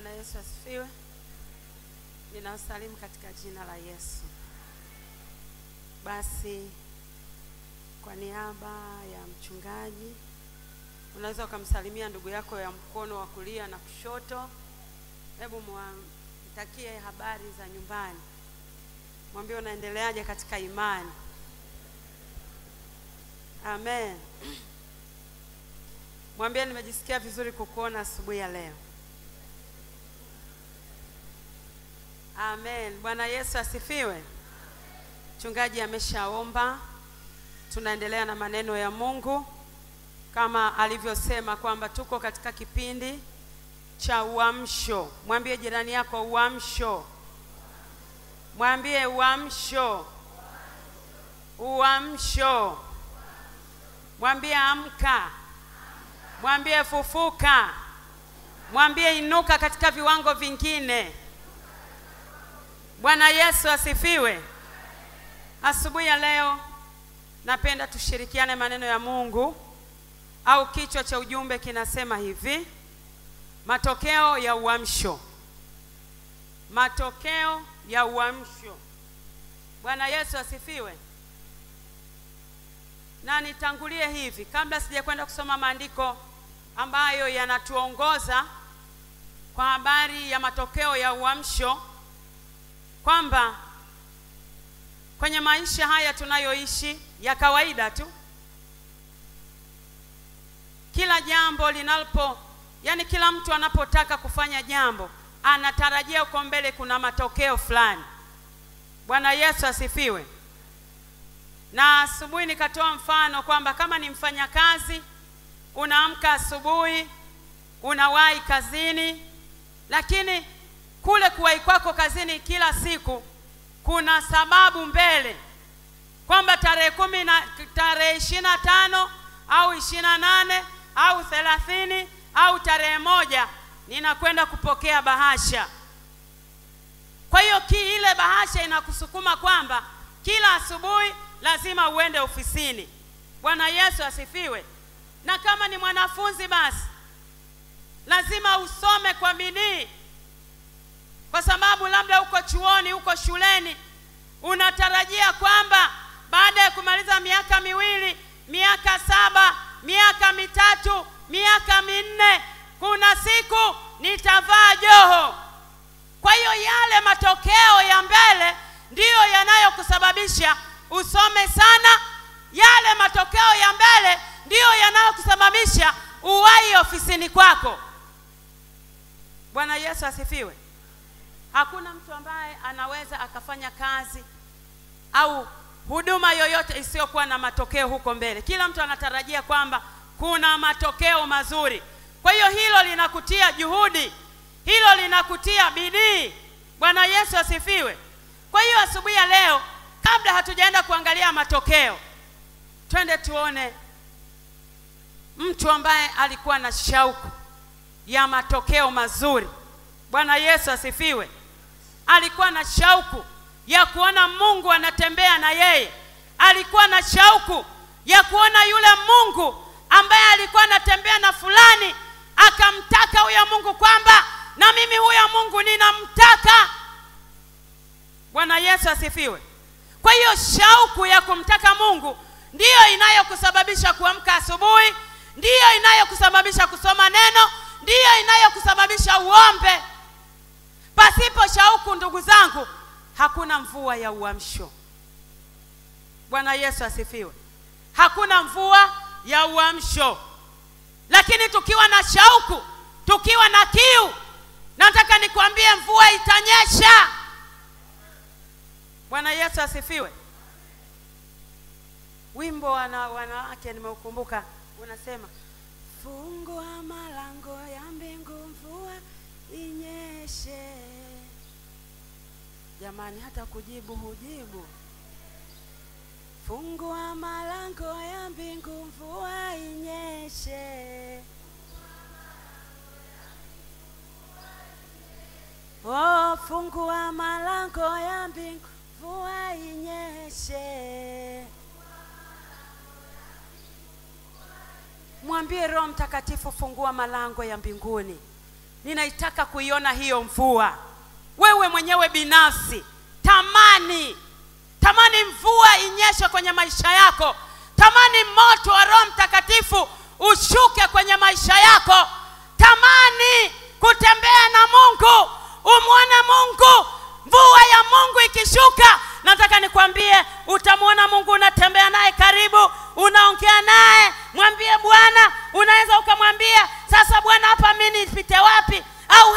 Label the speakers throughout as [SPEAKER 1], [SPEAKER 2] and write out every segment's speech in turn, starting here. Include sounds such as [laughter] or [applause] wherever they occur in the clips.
[SPEAKER 1] Bwana Yesu asifiwe. Ninawasalimu katika jina la Yesu. Basi kwa niaba ya mchungaji, unaweza ukamsalimia ndugu yako ya mkono wa kulia na kushoto. Hebu mwamtakie habari za nyumbani, mwambie unaendeleaje katika imani. Amen. [clears throat] Mwambie nimejisikia vizuri kukuona asubuhi ya leo. Amen. Bwana Yesu asifiwe. Mchungaji ameshaomba, tunaendelea na maneno ya Mungu kama alivyosema kwamba tuko katika kipindi cha uamsho. Mwambie jirani yako uamsho, mwambie uamsho, uamsho, mwambie amka, mwambie fufuka, mwambie inuka katika viwango vingine. Bwana Yesu asifiwe. Asubuhi ya leo napenda tushirikiane maneno ya Mungu au kichwa cha ujumbe kinasema hivi: matokeo ya uamsho. Matokeo ya uamsho. Bwana Yesu asifiwe. Na nitangulie hivi kabla sijakwenda kusoma maandiko ambayo yanatuongoza kwa habari ya matokeo ya uamsho kwamba kwenye maisha haya tunayoishi ya kawaida tu, kila jambo linalopo, yani kila mtu anapotaka kufanya jambo anatarajia uko mbele kuna matokeo fulani. Bwana Yesu asifiwe. Na asubuhi nikatoa mfano kwamba kama ni mfanyakazi, unaamka asubuhi, unawahi kazini, lakini kule kuwahi kwako kazini kila siku kuna sababu mbele kwamba tarehe kumi na tarehe ishirini na tano au ishirini na nane au thelathini au tarehe moja ninakwenda kupokea bahasha. Kwa hiyo ile bahasha inakusukuma kwamba kila asubuhi lazima uende ofisini. Bwana Yesu asifiwe. Na kama ni mwanafunzi basi lazima usome kwa bidii kwa sababu labda uko chuoni, uko shuleni, unatarajia kwamba baada ya kumaliza miaka miwili, miaka saba, miaka mitatu, miaka minne, kuna siku nitavaa joho. Kwa hiyo yale matokeo ya mbele ndiyo yanayokusababisha usome sana. Yale matokeo ya mbele ndiyo yanayokusababisha uwahi ofisini kwako. Bwana Yesu asifiwe. Hakuna mtu ambaye anaweza akafanya kazi au huduma yoyote isiyokuwa na matokeo huko mbele. Kila mtu anatarajia kwamba kuna matokeo mazuri. Kwa hiyo hilo linakutia juhudi, hilo linakutia bidii. Bwana Yesu asifiwe. Kwa hiyo asubuhi ya leo, kabla hatujaenda kuangalia matokeo, twende tuone mtu ambaye alikuwa na shauku ya matokeo mazuri. Bwana Yesu asifiwe. Alikuwa na shauku ya kuona Mungu anatembea na yeye. Alikuwa na shauku ya kuona yule Mungu ambaye alikuwa anatembea na fulani, akamtaka huyo Mungu kwamba na mimi huyo Mungu ninamtaka. Bwana Yesu asifiwe. Kwa hiyo shauku ya kumtaka Mungu ndiyo inayokusababisha kuamka asubuhi, ndiyo inayokusababisha kusoma neno, ndiyo inayokusababisha uombe. Pasipo shauku, ndugu zangu, hakuna mvua ya uamsho. Bwana Yesu asifiwe. Hakuna mvua ya uamsho, lakini tukiwa na shauku, tukiwa na kiu, nataka nikwambie mvua itanyesha. Bwana Yesu asifiwe. Wimbo wana wanawake nimeukumbuka, unasema fungua malango ya mbingu, mvua inyeshe. Jamani, hata kujibu hujibu. Fungua malango ya mbingu, mvua inyeshe. Oh, fungua malango ya mbingu, mvua inyeshe. Mwambie Roho Mtakatifu, fungua malango ya mbinguni. ninaitaka kuiona hiyo mvua. Wewe mwenyewe binafsi tamani, tamani mvua inyeshe kwenye maisha yako, tamani moto wa Roho Mtakatifu ushuke kwenye maisha yako, tamani kutembea na Mungu, umwone Mungu, mvua ya Mungu ikishuka. Nataka nikwambie, utamwona Mungu, unatembea naye karibu, unaongea naye, mwambie Bwana. Unaweza ukamwambia sasa, Bwana, hapa mi nipite wapi? Au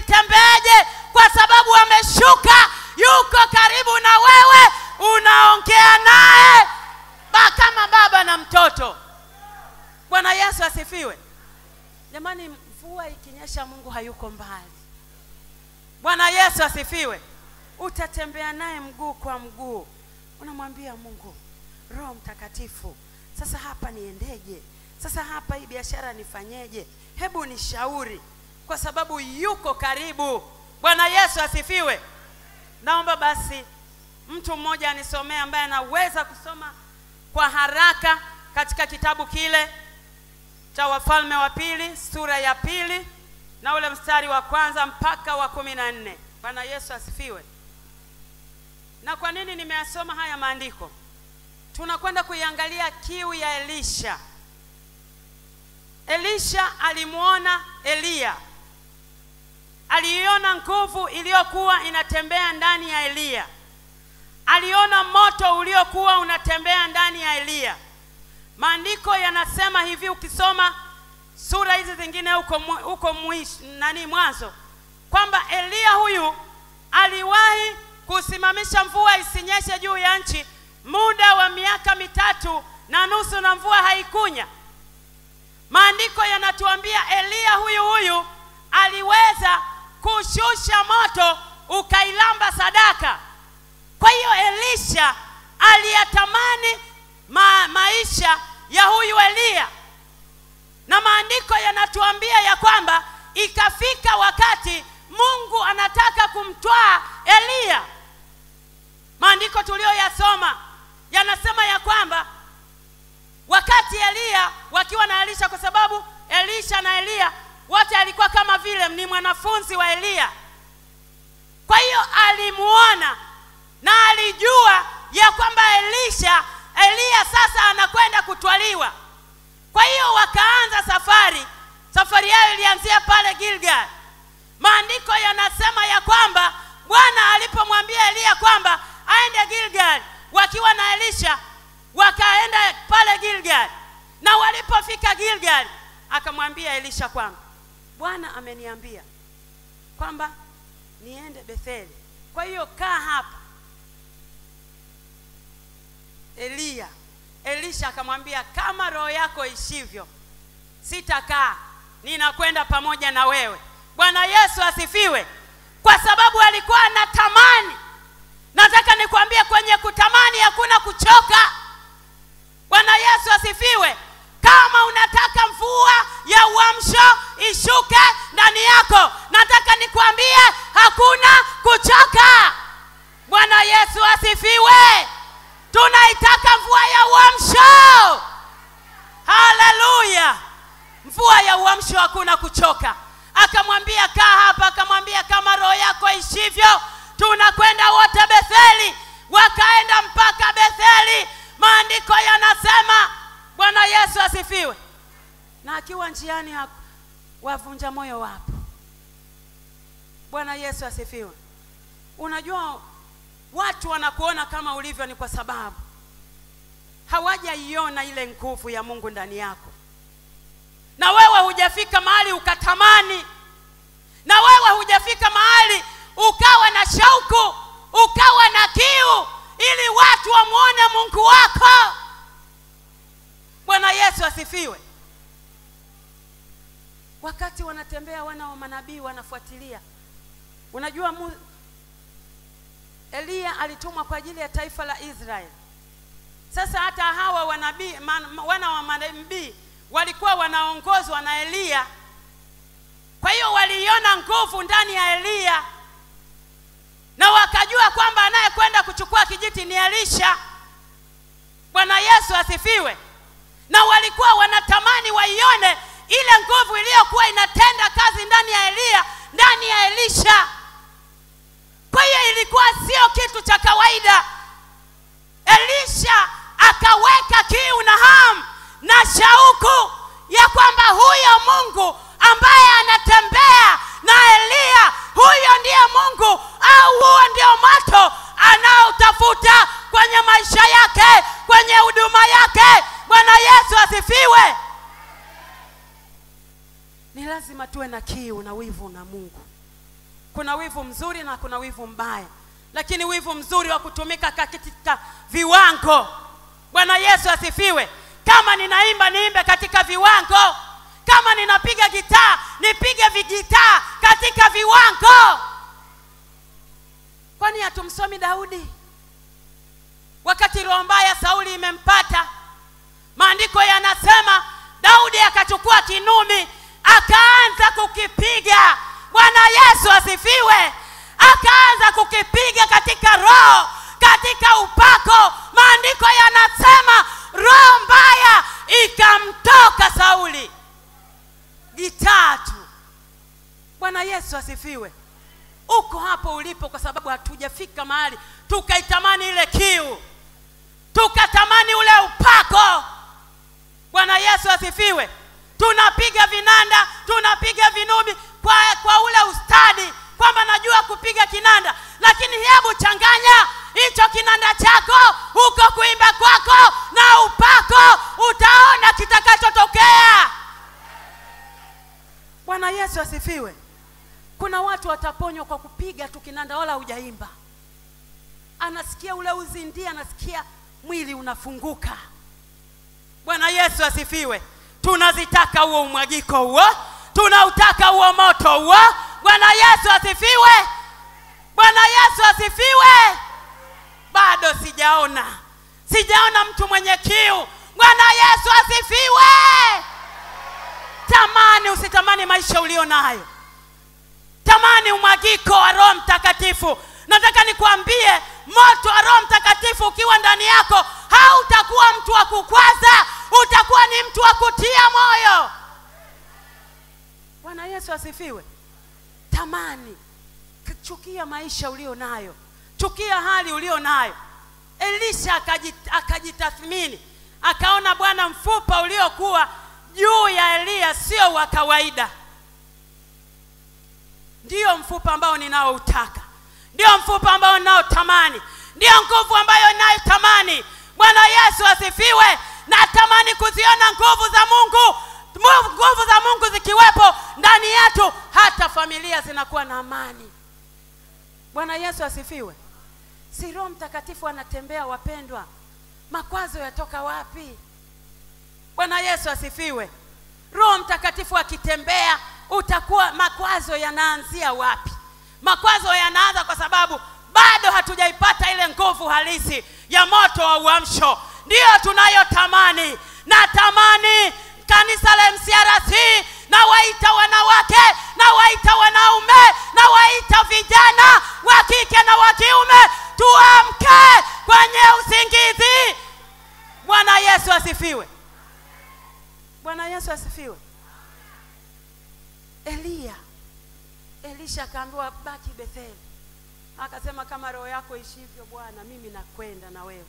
[SPEAKER 1] nitembeeje? Kwa sababu ameshuka, yuko karibu na wewe, unaongea naye ba kama baba na mtoto. Bwana Yesu asifiwe. Jamani, mvua ikinyesha, Mungu hayuko mbali. Bwana Yesu asifiwe. Utatembea naye mguu kwa mguu, unamwambia Mungu, Roho Mtakatifu, sasa hapa niendeje? Sasa hapa hii biashara nifanyeje? Hebu nishauri, kwa sababu yuko karibu. Bwana Yesu asifiwe. Naomba basi mtu mmoja anisomee ambaye anaweza kusoma kwa haraka katika kitabu kile cha Wafalme wa Pili sura ya pili na ule mstari wa kwanza mpaka wa kumi na nne. Bwana Yesu asifiwe. Na kwa nini nimeyasoma haya maandiko? Tunakwenda kuiangalia kiu ya Elisha. Elisha alimwona Eliya, aliiona nguvu iliyokuwa inatembea ndani ya Eliya, aliona moto uliokuwa unatembea ndani ya Eliya. Maandiko yanasema hivi, ukisoma sura hizi zingine huko huko nani mwanzo, kwamba Eliya huyu aliwahi kusimamisha mvua isinyeshe juu ya nchi muda wa miaka mitatu na nusu, na mvua haikunya. Maandiko yanatuambia Eliya huyu huyu aliweza kushusha moto ukailamba sadaka. Kwa hiyo Elisha aliyatamani ma maisha ya huyu Eliya, na maandiko yanatuambia ya kwamba ikafika wakati Mungu anataka kumtwaa Eliya. Maandiko tuliyoyasoma yanasema ya kwamba wakati Eliya wakiwa na Elisha, kwa sababu Elisha na Eliya wote alikuwa kama vile ni mwanafunzi wa Eliya. Kwa hiyo alimuona na alijua ya kwamba Elisha Eliya sasa anakwenda kutwaliwa. Kwa hiyo wakaanza safari. Safari yao ilianzia pale Gilgal. Maandiko yanasema ya kwamba Bwana alipomwambia Eliya kwamba aende Gilgal, wakiwa na Elisha wakaenda pale Gilgal, na walipofika Gilgal akamwambia Elisha kwamba Bwana ameniambia kwamba niende Betheli, kwa hiyo kaa hapa. Eliya Elisha akamwambia kama roho yako ishivyo, sitakaa, ninakwenda pamoja na wewe. Bwana Yesu asifiwe, kwa sababu alikuwa anatamani. Nataka nikwambie, kwenye kutamani hakuna kuchoka. Bwana Yesu asifiwe. Kama unataka mvua ya uamsho ishuke ndani yako, nataka nikwambie hakuna kuchoka. Bwana Yesu asifiwe. Tunaitaka mvua ya uamsho. Haleluya! Mvua ya uamsho, hakuna kuchoka. Akamwambia kaa hapa, akamwambia kama roho yako ishivyo, tunakwenda wote Betheli. Wakaenda mpaka Betheli, maandiko yanasema. Bwana Yesu asifiwe. Na akiwa njiani, wavunja moyo wapo. Bwana Yesu asifiwe. Unajua watu wanakuona kama ulivyo ni kwa sababu hawajaiona ile nguvu ya Mungu ndani yako, na wewe hujafika mahali ukatamani, na wewe hujafika mahali ukawa na shauku, ukawa na kiu, ili watu wamwone Mungu wako. Yesu asifiwe. Wakati wanatembea wana wa manabii wanafuatilia, unajua mu Eliya alitumwa kwa ajili ya taifa la Israeli. Sasa hata hawa wanabii wana wa manabii walikuwa wanaongozwa na Eliya. Kwa hiyo waliiona nguvu ndani ya Eliya na wakajua kwamba anayekwenda kuchukua kijiti ni Elisha. Bwana Yesu asifiwe. Na walikuwa wanatamani waione ile nguvu iliyokuwa inatenda kazi ndani ya eliya ndani ya elisha. Kwa hiyo ilikuwa sio kitu cha kawaida. Elisha akaweka kiu na hamu na shauku ya kwamba huyo mungu ambaye anatembea na eliya huyo ndiye mungu au huo ndio moto anaotafuta kwenye maisha yake kwenye huduma yake bwana yesu asifiwe. Ni lazima tuwe na kiu na wivu na mungu. Kuna wivu mzuri na kuna wivu mbaya. Lakini wivu mzuri wa kutumika katika viwango. Bwana yesu asifiwe. Kama ninaimba niimbe katika viwango. Kama ninapiga gitaa nipige vigitaa katika viwango. Kwani hatumsomi daudi? Wakati roho mbaya sauli imempata maandiko yanasema daudi akachukua kinumi akaanza kukipiga. Bwana yesu asifiwe. Akaanza kukipiga katika roho katika upako. Maandiko yanasema roho mbaya ikamtoka sauli. Gitaa tu bwana yesu asifiwe. Uko hapo ulipo kwa sababu hatujafika mahali tukaitamani ile kiu tukatamani ule upako bwana yesu asifiwe. Tunapiga vinanda tunapiga vinubi kwa, kwa ule ustadi kwamba najua kupiga kinanda. Lakini hebu changanya hicho kinanda chako huko kuimba kwako na upako utaona kitakachotokea. Bwana yesu asifiwe. Kuna watu wataponywa kwa kupiga tu kinanda wala hujaimba. Anasikia ule uzindi anasikia mwili unafunguka bwana yesu asifiwe. Tunazitaka huo umwagiko huo. Tunautaka huo moto huo. Bwana yesu asifiwe. Bwana yesu asifiwe. Bado sijaona. Sijaona mtu mwenye kiu. Bwana yesu asifiwe. Tamani usitamani maisha ulio nayo. Tamani umwagiko wa roho mtakatifu. Nataka nikwambie moto wa roho mtakatifu ukiwa ndani yako hautakuwa mtu wa kukwaza utakuwa ni mtu wa kutia moyo. Bwana yesu asifiwe. Tamani chukia maisha ulio nayo chukia hali ulio nayo. Elisha akajit- akajitathmini akaona bwana mfupa uliokuwa juu ya eliya sio wa kawaida. Ndiyo mfupa ambao ninaoutaka ndio mfupa ambao tamani ndiyo nguvu ambayo ninayotamani. Bwana yesu asifiwe. Natamani kuziona nguvu za mungu. Nguvu za mungu zikiwepo ndani yetu hata familia zinakuwa na amani. Bwana yesu asifiwe. Si roho mtakatifu anatembea wapendwa? Makwazo yatoka wapi? Bwana yesu asifiwe. Roho mtakatifu akitembea utakuwa makwazo yanaanzia wapi makwazo yanaanza kwa sababu bado hatujaipata ile nguvu halisi ya moto wa uamsho. Ndiyo tunayotamani. Natamani kanisa la mcrc na waita wanawake na waita wanaume na waita vijana wa kike na wa kiume tuamke kwenye usingizi. Bwana yesu asifiwe. Bwana yesu asifiwe. Eliya elisha akaambiwa baki betheli. Akasema kama roho yako ishivyo bwana mimi nakwenda na wewe.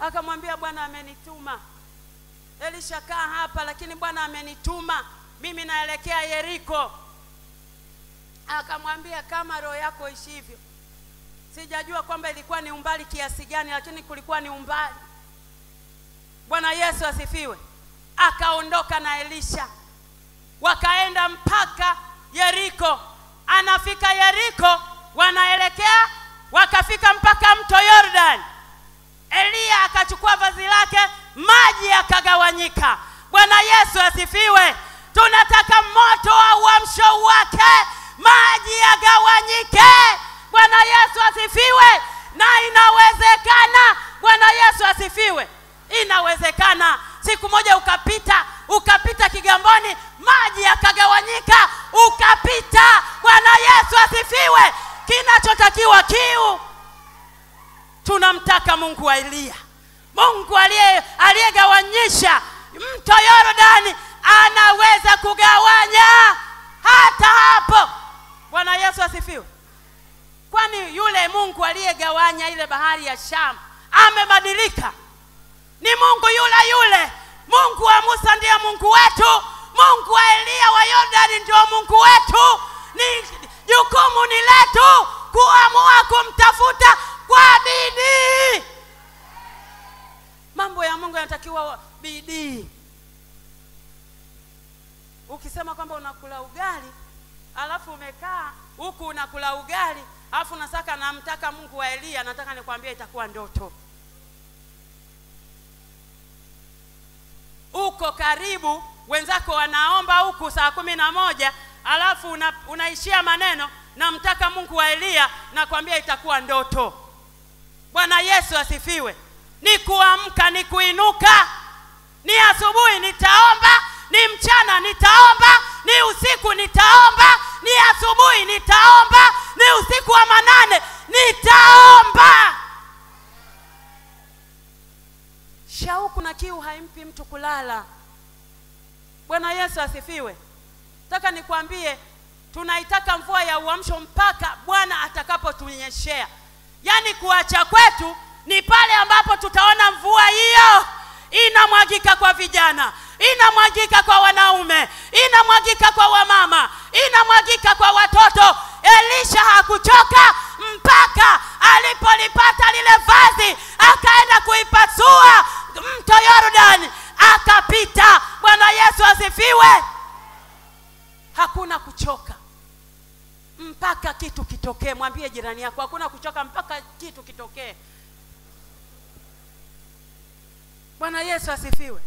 [SPEAKER 1] Akamwambia bwana amenituma. Elisha kaa hapa lakini bwana amenituma. Mimi naelekea yeriko. Akamwambia kama roho yako ishivyo sijajua kwamba ilikuwa ni umbali kiasi gani lakini kulikuwa ni umbali. Bwana yesu asifiwe. Akaondoka na elisha. Wakaenda mpaka yeriko. Anafika yeriko wanaelekea wakafika mpaka mto yordan. Eliya akachukua vazi lake maji yakagawanyika. Bwana yesu asifiwe. Tunataka moto wa uamsho wake maji yagawanyike. Bwana yesu asifiwe. Na inawezekana bwana yesu asifiwe. Inawezekana siku moja ukapita ukapita kigamboni maji yakagawanyika ukapita. Bwana yesu asifiwe. Kinachotakiwa kiu. Tunamtaka mungu wa eliya mungu aliyegawanyisha mto Yordani, anaweza kugawanya hata hapo. Bwana yesu asifiwe. Kwani yule mungu aliyegawanya ile bahari ya shamu amebadilika ni mungu yule yule. Mungu wa musa ndiye mungu wetu. Mungu wa eliya wa yordani ndio mungu wetu. Ni jukumu ni letu kuamua kumtafuta kwa bidii. Mambo ya mungu yanatakiwa bidii. Ukisema kwamba unakula ugali alafu umekaa huku unakula ugali alafu nasaka namtaka mungu wa eliya nataka nikwambia itakuwa ndoto uko karibu wenzako wanaomba huku saa kumi na moja alafu una, unaishia maneno namtaka mungu wa eliya nakwambia itakuwa ndoto. Bwana yesu asifiwe. Ni kuamka ni kuinuka. Ni asubuhi nitaomba ni mchana nitaomba ni usiku nitaomba ni asubuhi nitaomba ni usiku wa manane nitaomba shauku na kiu haimpi mtu kulala. Bwana yesu asifiwe. Nataka nikwambie tunaitaka mvua ya uamsho mpaka bwana atakapotunyeshea. Yaani kuacha kwetu ni pale ambapo tutaona mvua hiyo inamwagika kwa vijana inamwagika kwa wanaume inamwagika kwa wamama inamwagika kwa watoto. Elisha hakuchoka mpaka alipolipata lile vazi asifiwe hakuna kuchoka. Mpaka kitu kitokee mwambie jirani yako hakuna kuchoka mpaka kitu kitokee. Bwana yesu asifiwe.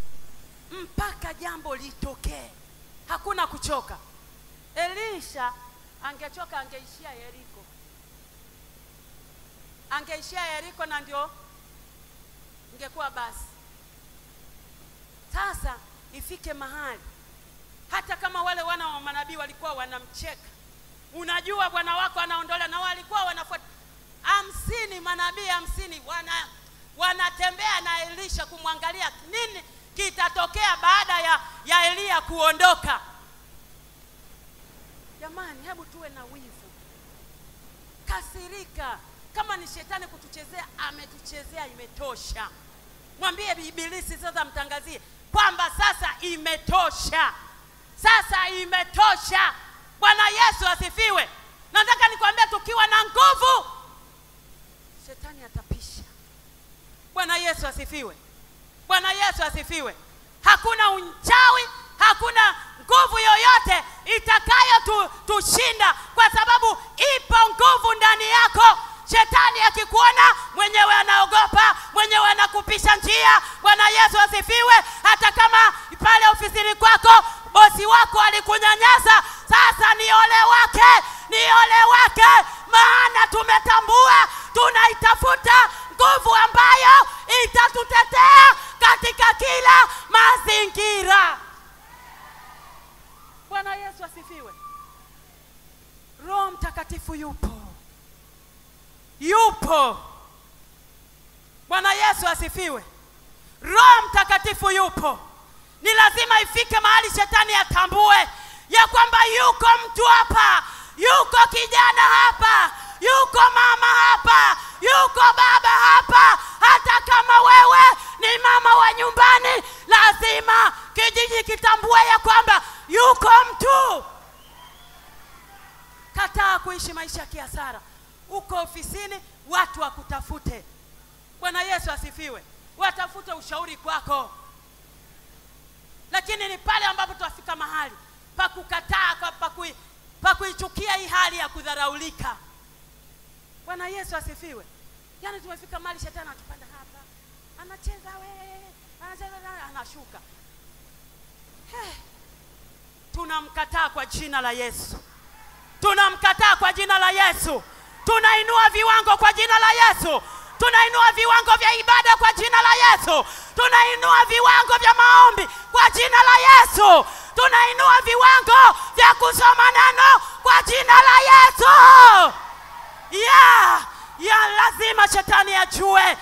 [SPEAKER 1] Mpaka jambo litokee. Hakuna kuchoka. Elisha angechoka angeishia yeriko. Angeishia yeriko na ndio ingekuwa basi. Sasa ifike mahali hata kama wale wana wa manabii walikuwa wanamcheka. Unajua bwana wako anaondola na walikuwa wanafuata. Hamsini manabii hamsini wana wanatembea na elisha kumwangalia nini kitatokea baada ya ya eliya kuondoka. Jamani hebu tuwe na wivu. Kasirika. Kama ni shetani kutuchezea ametuchezea imetosha. Mwambie ibilisi sasa mtangazie kwamba sasa imetosha sasa imetosha. Bwana yesu asifiwe. Nataka nikwambie, tukiwa na nguvu shetani atapisha. Bwana yesu asifiwe. Bwana yesu asifiwe. Hakuna unchawi hakuna nguvu yoyote itakayo tu, kwa sababu ipo nguvu ndani yako. Shetani akikuona mwenyewe anaogopa mwenyewe anakupisha njia. Bwana yesu asifiwe. Hata kama pale ofisini kwako bosi wako alikunyanyasa. Sasa ni ole wake ni ole wake. Maana tumetambua tunaitafuta nguvu ambayo itatutetea katika kila mazingira. Bwana yesu asifiwe. Roho mtakatifu yupo. Yupo. Bwana yesu asifiwe. Roho mtakatifu yupo ni lazima ifike mahali shetani atambue ya kwamba yuko mtu hapa yuko kijana hapa yuko mama hapa yuko baba hapa. Hata kama wewe ni mama wa nyumbani lazima kijiji kitambue ya kwamba yuko mtu. Kataa kuishi maisha ya kiasara. Uko ofisini watu wakutafute. Bwana yesu asifiwe. Watafute ushauri kwako lakini ni pale ambapo tutafika mahali pa kukataa pa kuichukia hii hali ya kudharaulika. Bwana yesu asifiwe. Yaani tumefika mahali shetani atupanda hapa. Anacheza we anacheza anashuka. Tunamkataa kwa jina la yesu. Tunamkataa kwa jina la yesu. Tunainua viwango kwa jina la yesu. Tunainua viwango vya ibada kwa jina la yesu. Tunainua viwango vya maombi kwa jina la yesu. Tunainua viwango vya kusoma neno kwa jina la yesu. Ya ya lazima shetani ajue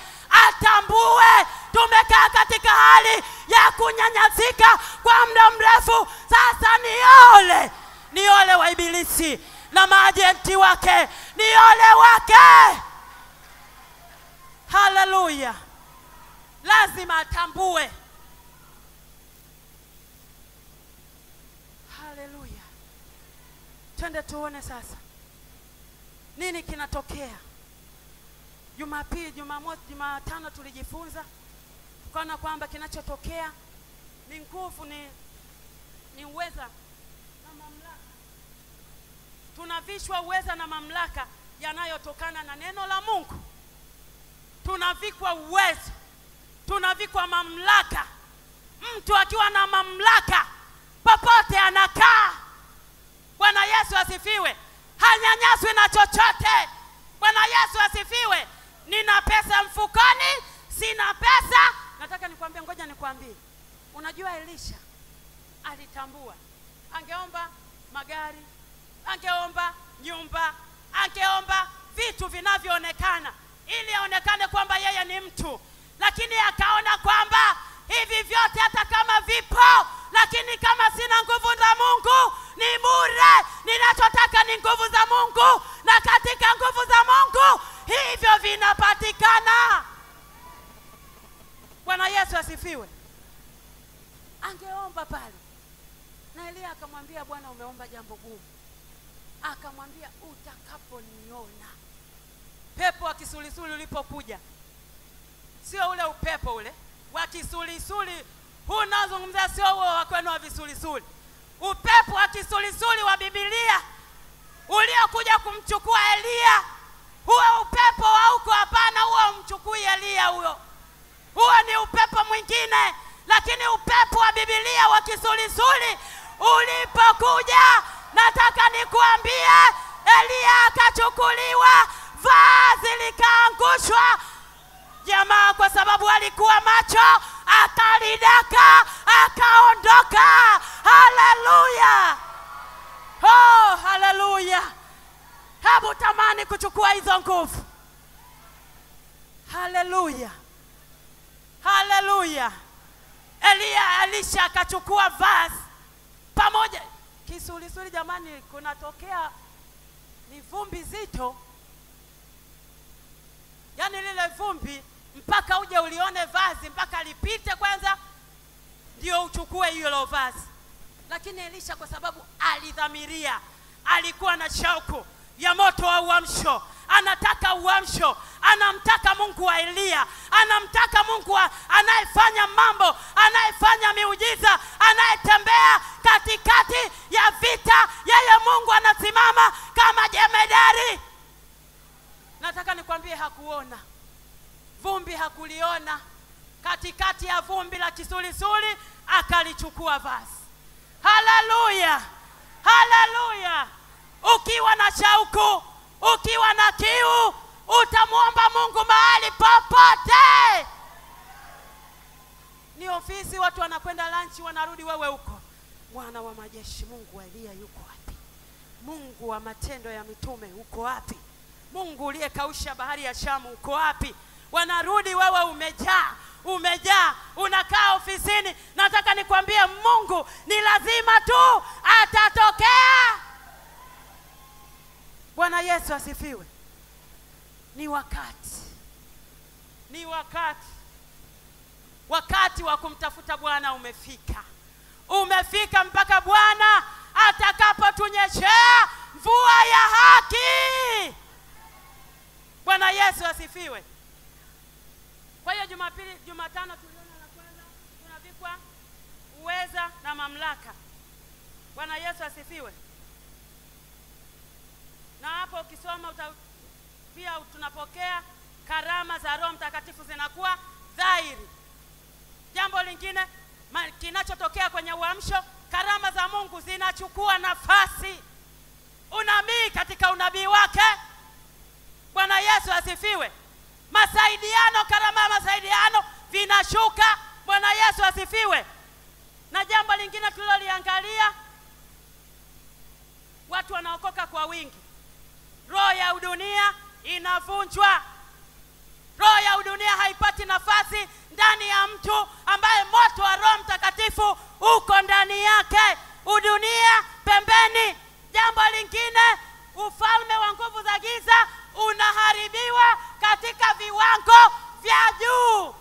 [SPEAKER 1] atambue. Tumekaa katika hali ya kunyanyasika kwa muda mrefu. Sasa ni ole ni ole wa ibilisi na maajenti wake ni ole wake. Haleluya lazima atambue. Haleluya. Twende tuone sasa nini kinatokea. Jumapili jumamosi jumatano tulijifunza tukaona kwamba kinachotokea ni nguvu ni ni uweza na mamlaka. Tunavishwa uweza na mamlaka yanayotokana na neno la mungu. Tunavikwa uwezo tunavikwa mamlaka. Mtu akiwa na mamlaka popote anakaa. Bwana yesu asifiwe. Hanyanyaswi na chochote. Bwana yesu asifiwe. Nina pesa mfukoni sina pesa. Nataka nikwambie ngoja nikwambie. Unajua elisha alitambua. Angeomba magari angeomba nyumba angeomba vitu vinavyoonekana ili aonekane kwamba yeye ni mtu lakini akaona kwamba hivi vyote hata kama vipo lakini kama sina nguvu za mungu ni bure. Ninachotaka ni nguvu za mungu na katika nguvu za mungu hivyo vinapatikana. Bwana yesu asifiwe. Angeomba pale na elia akamwambia bwana umeomba jambo gumu. Akamwambia utakaponiona. Pepo wa kisulisuli ulipokuja sio ule upepo ule. Wa kisulisuli huu unaozungumzia sio huo wa wa visulisuli. Upepo wa kisulisuli wa Biblia uliokuja kumchukua eliya huo upepo wa huko hapana huo umchukui eliya huyo. Huo ni upepo mwingine lakini upepo wa Biblia wa kisulisuli ulipokuja nataka nikuambie kwa sababu alikuwa macho akalidaka akaondoka. Haleluya! Oh, haleluya! Hebu tamani kuchukua hizo nguvu. Haleluya! Haleluya! Eliya elisha akachukua vazi pamoja. Kisulisuli jamani kunatokea ni vumbi zito. Yaani lile vumbi mpaka uje ulione vazi mpaka lipite kwanza ndio uchukue hilo vazi lakini elisha kwa sababu alidhamiria alikuwa na shauku ya moto wa uamsho anataka uamsho anamtaka mungu wa eliya anamtaka mungu anayefanya mambo anayefanya miujiza anayetembea katikati ya vita yeye mungu anasimama kama jemedari. Nataka nikwambie hakuona vumbi hakuliona. Katikati ya vumbi la kisulisuli akalichukua vazi. Haleluya! Haleluya! Ukiwa na shauku ukiwa na kiu utamwomba mungu mahali popote. Ni ofisi watu wanakwenda lanchi wanarudi wewe huko. Bwana wa majeshi mungu wa yuko wapi? Mungu wa matendo ya mitume uko wapi? Mungu uliyekausha bahari ya shamu uko wapi wanarudi wewe umejaa umejaa unakaa ofisini. Nataka nikwambie mungu ni lazima tu atatokea. Bwana yesu asifiwe. Ni wakati ni wakati wakati wa kumtafuta bwana umefika. Umefika mpaka bwana atakapotunyeshea mvua ya haki. Bwana yesu asifiwe kwa hiyo jumapili jumatano tuliona la kwanza tunavikwa uweza na mamlaka. Bwana yesu asifiwe. Na hapo ukisoma uta, pia tunapokea karama za roho mtakatifu zinakuwa dhahiri. Jambo lingine kinachotokea kwenye uamsho karama za mungu zinachukua nafasi. Unabii katika unabii wake. Bwana yesu asifiwe masaidiano karama ya masaidiano vinashuka. Bwana yesu asifiwe. Na jambo lingine tuliloliangalia watu wanaokoka kwa wingi. Roho ya udunia inavunjwa. Roho ya udunia haipati nafasi ndani ya mtu ambaye moto wa roho mtakatifu uko ndani yake. Udunia pembeni. Jambo lingine ufalme wa nguvu za giza unaharibiwa katika viwango vya juu.